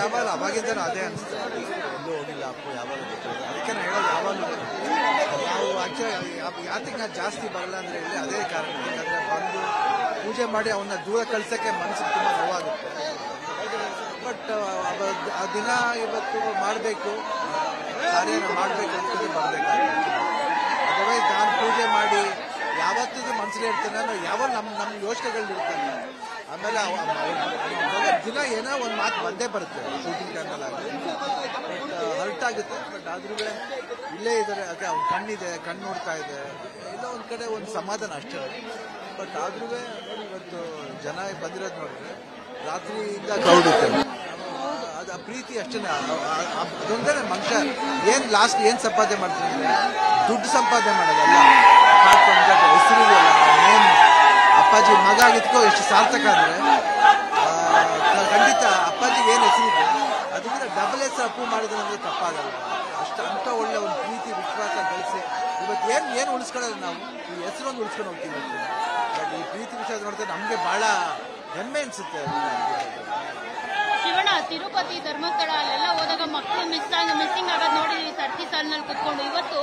ಯಾವಾಗ ಅವಾಗಿಂದ ಅದೇ ಅನಿಸ್ತು ಎಲ್ಲೂ ಹೋಗಿಲ್ಲ, ಅಪ್ಪು ಯಾವಾಗ. ಅದಕ್ಕೆ ನಾನು ಹೇಳೋದು ಯಾವಾಗಲೂ ನಾವು ಆಕ್ಚುಲಿ ಯಾತಕ್ಕೆ ನಾನು ಜಾಸ್ತಿ ಬರಲ್ಲ ಅಂದ್ರೆ ಹೇಳಿ ಅದೇ ಕಾರಣ. ಯಾಕಂದ್ರೆ ಬಂದು ಪೂಜೆ ಮಾಡಿ ಅವನ್ನ ದೂರ ಕಳ್ಸಕ್ಕೆ ಮನಸ್ಸಿಗೆ ತುಂಬಾ ನೋವಾಗುತ್ತೆ. ಬಟ್ ಆ ದಿನ ಇವತ್ತು ಮಾಡಬೇಕು, ಕಾರ್ಯನ ಮಾಡಬೇಕು ಅಂತ ಬರಬೇಕು ಅದರ್ವೈಸ್ ನಾನು ಪೂಜೆ ಮಾಡಿ ಯಾವತ್ತಿದ್ರು ಮನಸ್ಸಿಗೆ ಇರ್ತೇನೆ ಯಾವಾಗ ನಮ್ಮ ನಮ್ಮ ಯೋಚನೆಗಳು ಇರ್ತೇನೆ ಆಮೇಲೆ ದಿನ ಏನೋ ಒಂದು ಮಾತು ಬಂದೇ ಬರುತ್ತೆ ಶೂಟಿಂಗ್ ಟೈಮಲ್ಲಿ ಆಗಲಿ ಹರ್ಟ್ ಆಗುತ್ತೆ ಬಟ್ ಆದ್ರೂ ಇಲ್ಲೇ ಇದ್ದಾರೆ ಅದೇ ಅವ್ನ ಕಣ್ಣಿದೆ, ಕಣ್ಣು ನೋಡ್ತಾ ಇದೆ. ಏನೋ ಒಂದು ಕಡೆ ಒಂದು ಸಮಾಧಾನ ಅಷ್ಟೇ ಬಟ್ ಆದ್ರೂ ಇವತ್ತು ಜನ ಬಂದಿರೋದು ನೋಡಿದ್ರೆ ರಾತ್ರಿಯಿಂದ ಕೌಡುತ್ತೆ ಅದು ಆ ಪ್ರೀತಿ ಅಷ್ಟೇ ಅದೊಂದೇ ಮನುಷ್ಯ ಏನು ಲಾಸ್ಟ್ ಏನು ಸಂಪಾದನೆ ಮಾಡ್ತೀನಿ ದುಡ್ಡು ಸಂಪಾದನೆ ಮಾಡೋದಲ್ಲ? ಹೆಸರು ಆಗಿದ್ಕೋ ಎಷ್ಟು ಸಾರ್ಥಕ ಆದರೆ. ಖಂಡಿತ ಅಪ್ಪಾಜಿಗೆ ಏನು ಹೆಸರಿದೆ ಅದರಿಂದ ಡಬಲ್ ಎಸ್ ಅಪ್ಪು ಮಾಡಿದ್ರೆ ನಮಗೆ ತಪ್ಪಾಗಲ್ಲ. ಅಷ್ಟು ಅಂತ ಒಳ್ಳೆ ಒಂದು ಪ್ರೀತಿ ವಿಶ್ವಾಸ ಗಳಿಸಿ. ಇವತ್ತು ಏನು ಏನು ಉಳಿಸ್ಕೊಳ್ಳೋದು ನಾವು? ಈ ಹೆಸರೊಂದು ಉಳಿಸ್ಕೊಂಡು ಹೋಗ್ತೀವಿ. ಬಟ್ ಈ ಪ್ರೀತಿ ವಿಶ್ವಾಸ ನೋಡಿದ್ರೆ ನಮಗೆ ಬಹಳ ಹೆಮ್ಮೆ ಅನಿಸುತ್ತೆ. ಶಿವಣ್ಣ ತಿರುಪತಿ ಧರ್ಮಸ್ಥಳ ಅಲ್ಲೆಲ್ಲ ಹೋದಾಗ ಮಕ್ಕಳು ಮಿಸ್ ಆಗಿ ಮಿಸ್ಸಿಂಗ್ ಆಗೋದು ನೋಡಿದೀವಿ ಸರ್ತಿ ಸಾಲಿನಲ್ಲಿ ಕುತ್ಕೊಂಡು. ಇವತ್ತು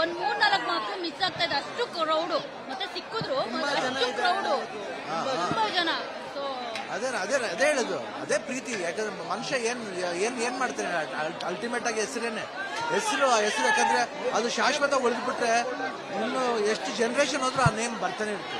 ಒಂದ್ ಮೂರ್ ನಾಲ್ಕು ಮಕ್ಕಳು ಮಿಸ್ ಆಗ್ತಾ ಇದೆ. ಅಷ್ಟು ಕ್ರೌಡು ಮತ್ತೆ ಸಿಕ್ಕಿದ್ರು ಅಷ್ಟು ಕ್ರೌಡು ಅದೇ ಅದೇ ಅದೇ ಹೇಳುದು. ಅದೇ ಪ್ರೀತಿ. ಯಾಕಂದ್ರೆ ಮನುಷ್ಯ ಏನ್ ಏನ್ ಏನ್ ಮಾಡ್ತಾನೆ ಅಲ್ಟಿಮೇಟ್ ಆಗಿ ಹೆಸರೇನೆ. ಹೆಸರು ಆ ಹೆಸರು ಯಾಕಂದ್ರೆ ಅದು ಶಾಶ್ವತ ಉಳಿದ್ಬಿಟ್ರೆ ಇನ್ನು ಎಷ್ಟು ಜನರೇಷನ್ ಹೋದ್ರೂ ಆ ನೇಮ್ ಬರ್ತಾನೆ ಇರುತ್ತೆ.